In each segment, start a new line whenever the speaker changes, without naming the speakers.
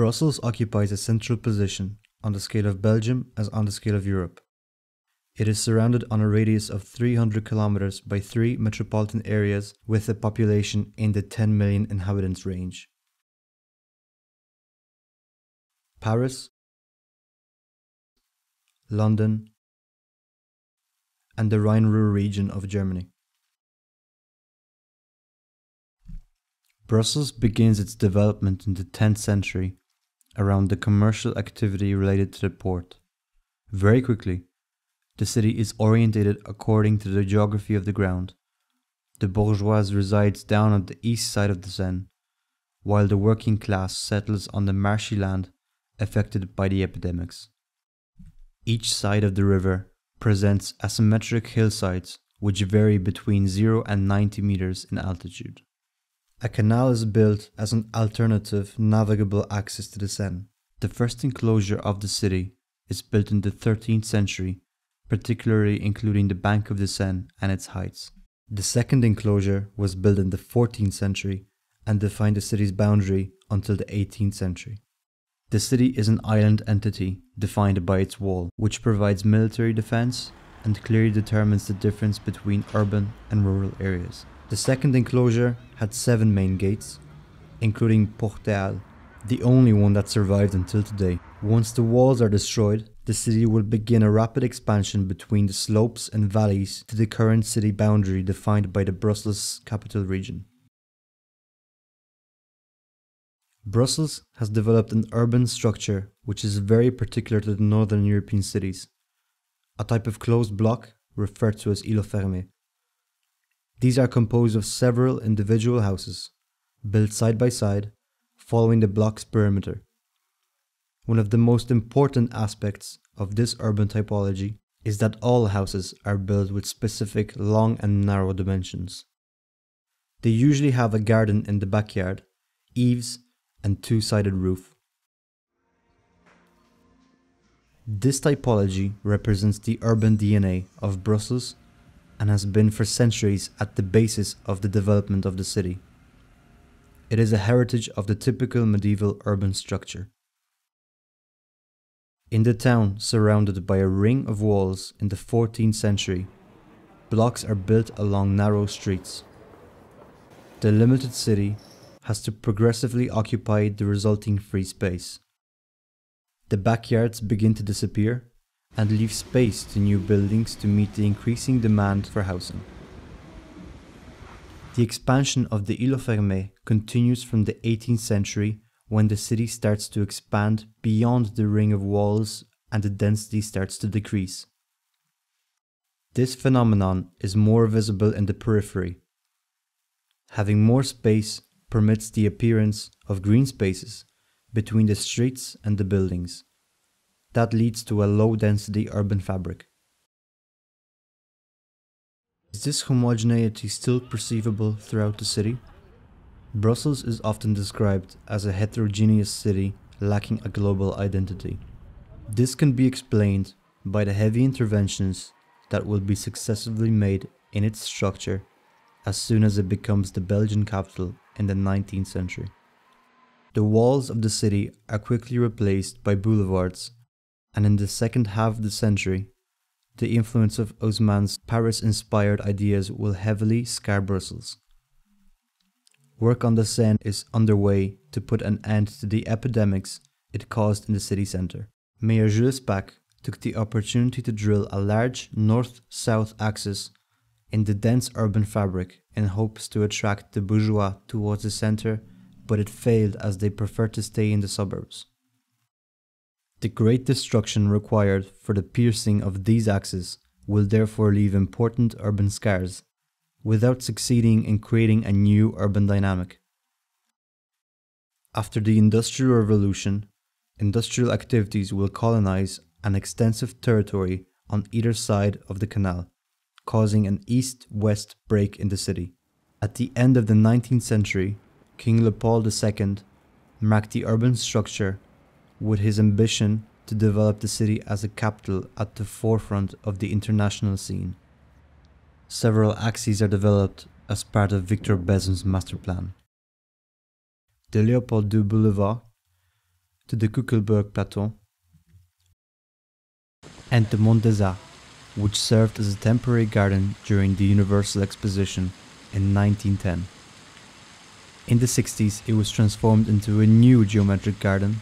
Brussels occupies a central position on the scale of Belgium as on the scale of Europe. It is surrounded on a radius of 300 kilometers by three metropolitan areas with a population in the 10 million inhabitants range. Paris, London, and the Rhine-Ruhr region of Germany. Brussels begins its development in the 10th century around the commercial activity related to the port. Very quickly, the city is orientated according to the geography of the ground. The bourgeois resides down on the east side of the Senne, while the working class settles on the marshy land affected by the epidemics. Each side of the river presents asymmetric hillsides which vary between 0 and 90 meters in altitude. A canal is built as an alternative navigable access to the Senne. The first enclosure of the city is built in the 13th century, particularly including the bank of the Senne and its heights. The second enclosure was built in the 14th century and defined the city's boundary until the 18th century. The city is an island entity defined by its wall, which provides military defense and clearly determines the difference between urban and rural areas. The second enclosure had seven main gates, including Porte the only one that survived until today. Once the walls are destroyed, the city will begin a rapid expansion between the slopes and valleys to the current city boundary defined by the Brussels capital region. Brussels has developed an urban structure which is very particular to the northern European cities, a type of closed block referred to as îlot fermé. These are composed of several individual houses, built side by side, following the block's perimeter. One of the most important aspects of this urban typology is that all houses are built with specific long and narrow dimensions. They usually have a garden in the backyard, eaves, and two-sided roof. This typology represents the urban DNA of Brussels and has been for centuries at the basis of the development of the city. It is a heritage of the typical medieval urban structure. In the town surrounded by a ring of walls in the 14th century, blocks are built along narrow streets. The limited city has to progressively occupy the resulting free space. The backyards begin to disappear and leave space to new buildings to meet the increasing demand for housing. The expansion of the Îlot Fermé continues from the 18th century when the city starts to expand beyond the ring of walls and the density starts to decrease. This phenomenon is more visible in the periphery. Having more space permits the appearance of green spaces between the streets and the buildings that leads to a low density urban fabric. Is this homogeneity still perceivable throughout the city? Brussels is often described as a heterogeneous city lacking a global identity. This can be explained by the heavy interventions that will be successively made in its structure as soon as it becomes the Belgian capital in the 19th century. The walls of the city are quickly replaced by boulevards and in the second half of the century, the influence of Haussmann's Paris-inspired ideas will heavily scar Brussels. Work on the Senne is underway to put an end to the epidemics it caused in the city centre. Mayor Jules Anspach took the opportunity to drill a large north-south axis in the dense urban fabric in hopes to attract the bourgeois towards the centre, but it failed as they preferred to stay in the suburbs. The great destruction required for the piercing of these axes will therefore leave important urban scars, without succeeding in creating a new urban dynamic. After the Industrial Revolution, industrial activities will colonize an extensive territory on either side of the canal, causing an east-west break in the city. At the end of the 19th century, King Leopold II marked the urban structure with his ambition to develop the city as a capital at the forefront of the international scene. Several axes are developed as part of Victor Besme's master plan. The Leopold II Boulevard to the Koekelberg Plateau and the Mont des Arts, which served as a temporary garden during the Universal Exposition in 1910. In the 60s, it was transformed into a new geometric garden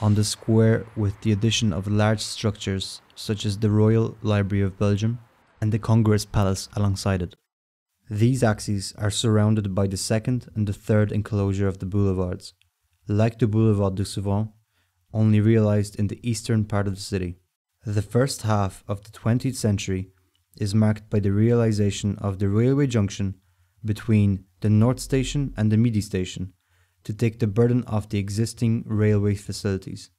on the square with the addition of large structures such as the Royal Library of Belgium and the Congress Palace alongside it. These axes are surrounded by the second and the third enclosure of the boulevards, like the Boulevard du Souverain, only realized in the eastern part of the city. The first half of the 20th century is marked by the realization of the railway junction between the North Station and the Midi Station to take the burden off the existing railway facilities.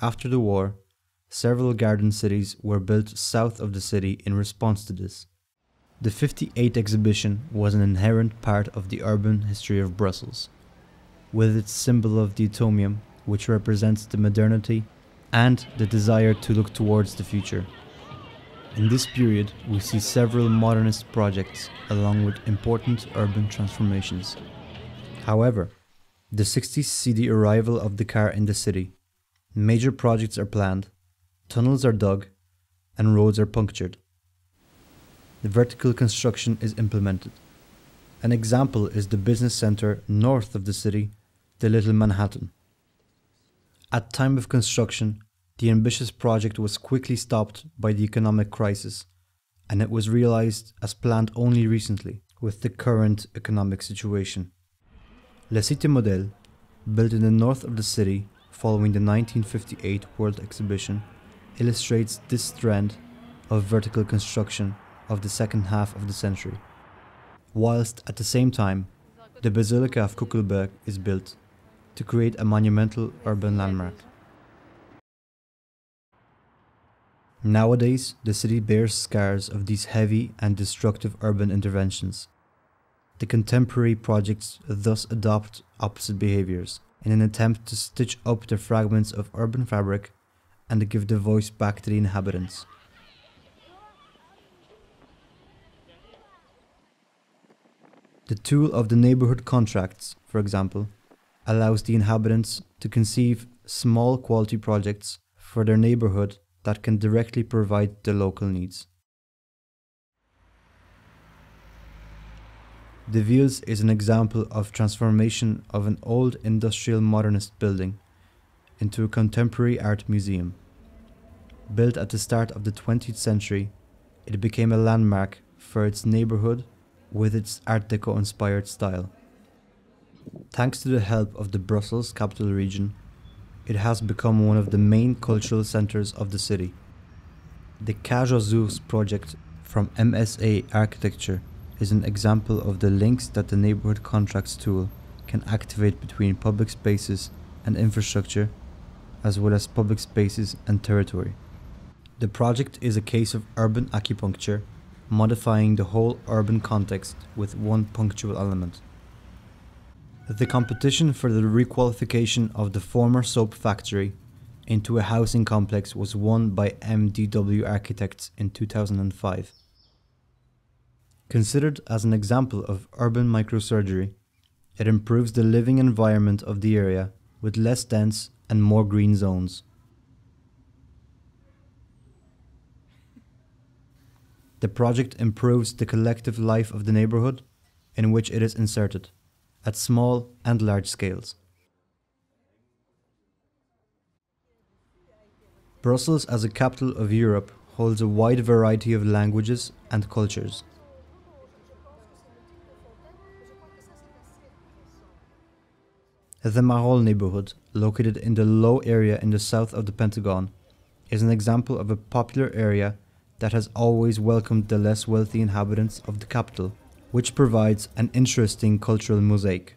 After the war, several garden cities were built south of the city in response to this. The 58 exhibition was an inherent part of the urban history of Brussels, with its symbol of the atomium, which represents the modernity and the desire to look towards the future. In this period, we see several modernist projects along with important urban transformations. However, the 60s see the arrival of the car in the city. Major projects are planned, tunnels are dug, and roads are punctured. The vertical construction is implemented. An example is the business center north of the city, the Little Manhattan. At time of construction, the ambitious project was quickly stopped by the economic crisis, and it was realized as planned only recently with the current economic situation. La Cité Modèle, built in the north of the city following the 1958 World Exhibition, illustrates this trend of vertical construction of the second half of the century. Whilst at the same time, the Basilica of Koekelberg is built to create a monumental urban landmark. Nowadays, the city bears scars of these heavy and destructive urban interventions. The contemporary projects thus adopt opposite behaviors in an attempt to stitch up the fragments of urban fabric and give the voice back to the inhabitants. The tool of the neighborhood contracts, for example, allows the inhabitants to conceive small quality projects for their neighborhood that can directly provide the local needs. De Wiels is an example of transformation of an old industrial modernist building into a contemporary art museum. Built at the start of the 20th century, it became a landmark for its neighborhood with its Art Deco inspired style. Thanks to the help of the Brussels capital region, it has become one of the main cultural centers of the city. The aux project from MSA Architecture is an example of the links that the neighborhood contracts tool can activate between public spaces and infrastructure, as well as public spaces and territory. The project is a case of urban acupuncture, modifying the whole urban context with one punctual element. The competition for the requalification of the former soap factory into a housing complex was won by MDW Architects in 2005. Considered as an example of urban microsurgery, it improves the living environment of the area with less dense and more green zones. The project improves the collective life of the neighborhood in which it is inserted, at small and large scales. Brussels as a capital of Europe holds a wide variety of languages and cultures. The Marolles neighborhood, located in the low area in the south of the Pentagon, is an example of a popular area that has always welcomed the less wealthy inhabitants of the capital, which provides an interesting cultural mosaic.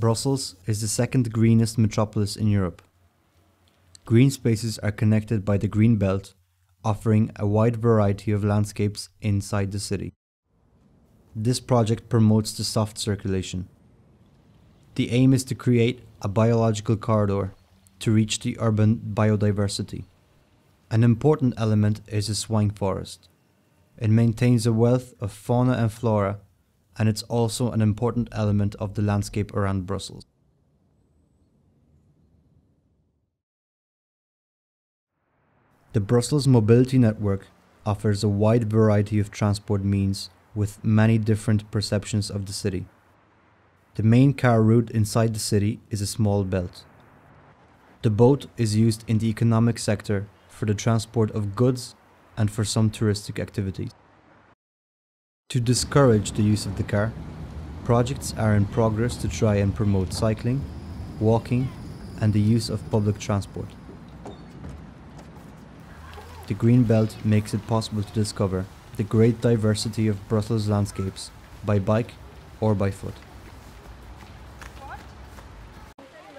Brussels is the second greenest metropolis in Europe. Green spaces are connected by the green belt, offering a wide variety of landscapes inside the city. This project promotes the soft circulation. The aim is to create a biological corridor to reach the urban biodiversity. An important element is the swine forest. It maintains a wealth of fauna and flora, and it's also an important element of the landscape around Brussels. The Brussels Mobility Network offers a wide variety of transport means with many different perceptions of the city. The main car route inside the city is a small belt. The boat is used in the economic sector for the transport of goods and for some touristic activities. To discourage the use of the car, projects are in progress to try and promote cycling, walking, and the use of public transport. The Green Belt makes it possible to discover the great diversity of Brussels landscapes by bike or by foot.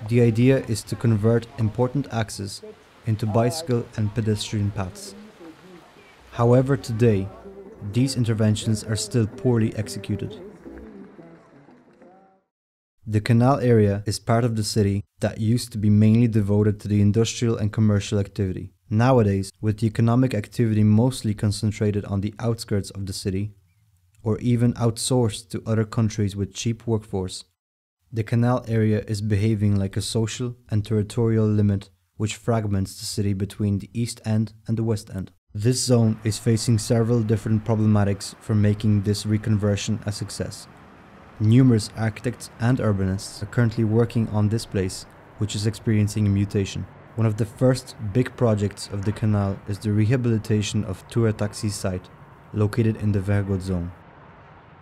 The idea is to convert important axes into bicycle and pedestrian paths. However, today, these interventions are still poorly executed. The canal area is part of the city that used to be mainly devoted to the industrial and commercial activity. Nowadays, with the economic activity mostly concentrated on the outskirts of the city, or even outsourced to other countries with cheap workforce, the canal area is behaving like a social and territorial limit which fragments the city between the east end and the west end. This zone is facing several different problematics for making this reconversion a success. Numerous architects and urbanists are currently working on this place, which is experiencing a mutation. One of the first big projects of the canal is the rehabilitation of Tour Taxi site, located in the Vergote zone.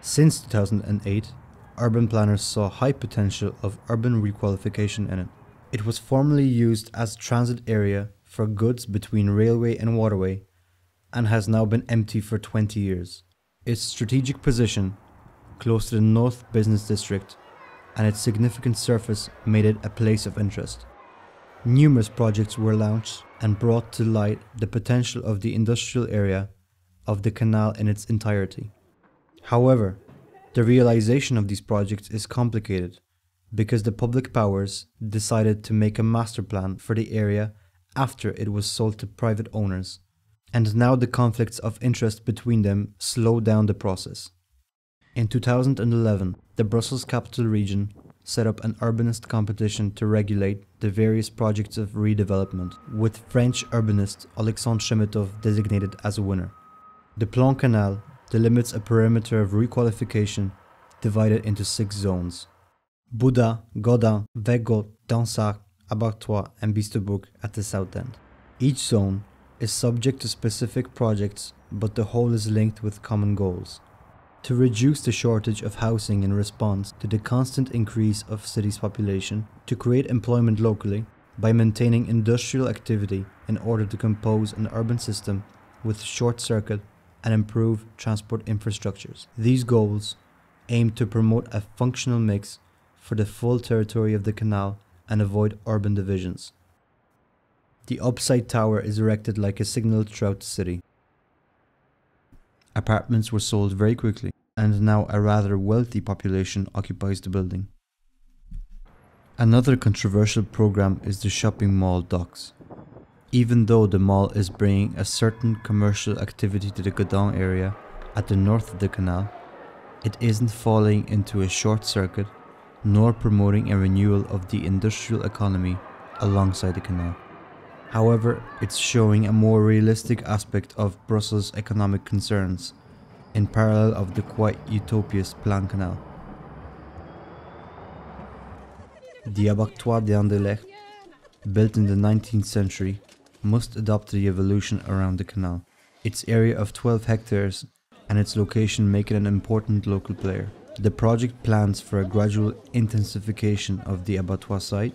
Since 2008, urban planners saw high potential of urban requalification in it. It was formerly used as transit area for goods between railway and waterway and has now been empty for 20 years. Its strategic position, close to the North Business District, and its significant surface made it a place of interest. Numerous projects were launched and brought to light the potential of the industrial area of the canal in its entirety. However, the realization of these projects is complicated because the public powers decided to make a master plan for the area after it was sold to private owners, and now the conflicts of interest between them slow down the process. In 2011, the Brussels Capital Region set up an urbanist competition to regulate the various projects of redevelopment, with French urbanist Alexandre Chemetoff designated as a winner. The Plan Canal delimits a perimeter of requalification divided into six zones. Buda, Godin, Vergote, Dansac, Abattoir, and Biestebroeck at the south end. Each zone is subject to specific projects, but the whole is linked with common goals. To reduce the shortage of housing in response to the constant increase of cities' population, to create employment locally, by maintaining industrial activity in order to compose an urban system with short circuit and improve transport infrastructures. These goals aim to promote a functional mix for the full territory of the canal and avoid urban divisions. The UP-site tower is erected like a signal throughout the city. Apartments were sold very quickly, and now a rather wealthy population occupies the building. Another controversial program is the shopping mall docks. Even though the mall is bringing a certain commercial activity to the Godin area at the north of the canal, it isn't falling into a short circuit nor promoting a renewal of the industrial economy alongside the canal. However, it's showing a more realistic aspect of Brussels' economic concerns, in parallel of the quite utopian Plan Canal. The abattoir d'Anderlecht, built in the 19th century, must adopt the evolution around the canal. Its area of 12 hectares and its location make it an important local player. The project plans for a gradual intensification of the abattoir site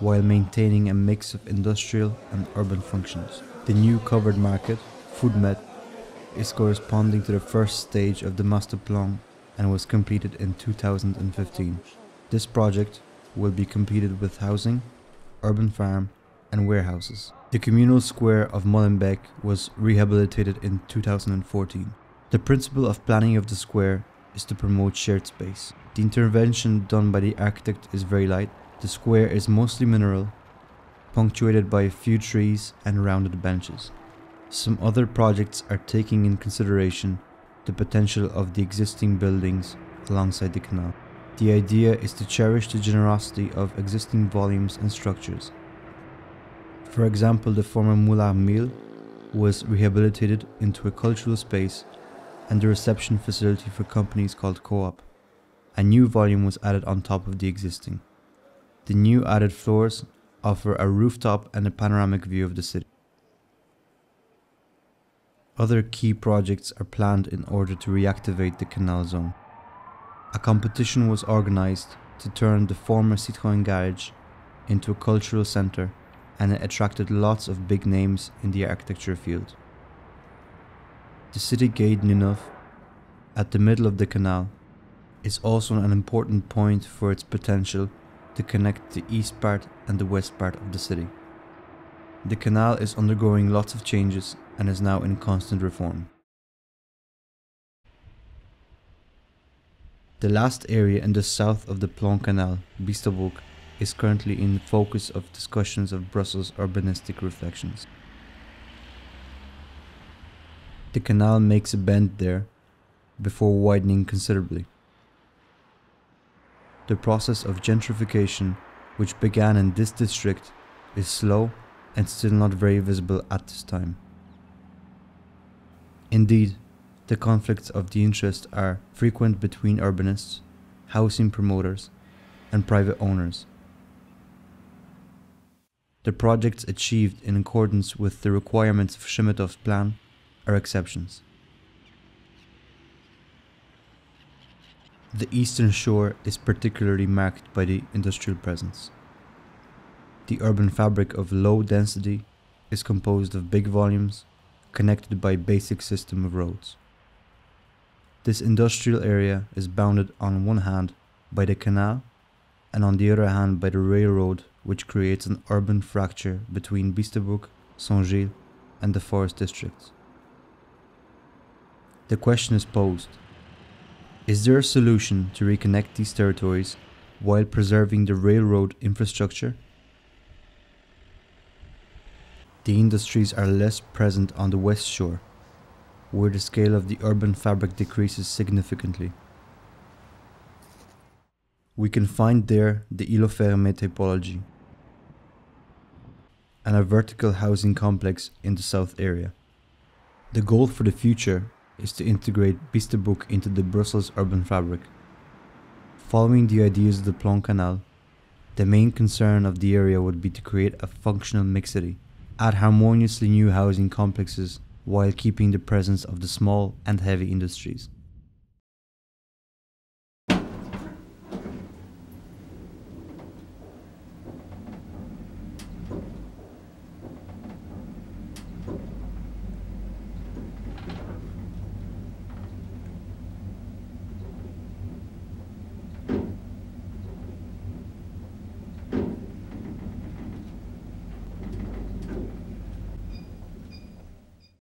while maintaining a mix of industrial and urban functions. The new covered market, Foodmet, is corresponding to the first stage of the master plan and was completed in 2015. This project will be completed with housing, urban farm and warehouses. The communal square of Molenbeek was rehabilitated in 2014. The principle of planning of the square is to promote shared space. The intervention done by the architect is very light. The square is mostly mineral, punctuated by a few trees and rounded benches. Some other projects are taking in consideration the potential of the existing buildings alongside the canal. The idea is to cherish the generosity of existing volumes and structures. For example, the former Moulin Mill was rehabilitated into a cultural space and a reception facility for companies called Co-op. A new volume was added on top of the existing. The new added floors offer a rooftop and a panoramic view of the city. Other key projects are planned in order to reactivate the canal zone. A competition was organized to turn the former Citroën garage into a cultural center and it attracted lots of big names in the architecture field. The city gate Ninove, at the middle of the canal, is also an important point for its potential to connect the east part and the west part of the city. The canal is undergoing lots of changes and is now in constant reform. The last area in the south of the Plan Canal, Biestebroeck, is currently in the focus of discussions of Brussels urbanistic reflections. The canal makes a bend there before widening considerably. The process of gentrification, which began in this district, is slow and still not very visible at this time. Indeed, the conflicts of the interest are frequent between urbanists, housing promoters, and private owners. The projects achieved in accordance with the requirements of Chemetoff plan are exceptions. The eastern shore is particularly marked by the industrial presence. The urban fabric of low density is composed of big volumes connected by a basic system of roads. This industrial area is bounded on one hand by the canal and on the other hand by the railroad which creates an urban fracture between Biestebroeck, Saint-Gilles and the forest districts. The question is posed, is there a solution to reconnect these territories while preserving the railroad infrastructure? The industries are less present on the west shore where the scale of the urban fabric decreases significantly. We can find there the Îlot Fermé typology and a vertical housing complex in the south area. The goal for the future is to integrate Biestebroeck into the Brussels urban fabric. Following the ideas of the Plan Canal, the main concern of the area would be to create a functional mixity, add harmoniously new housing complexes while keeping the presence of the small and heavy industries.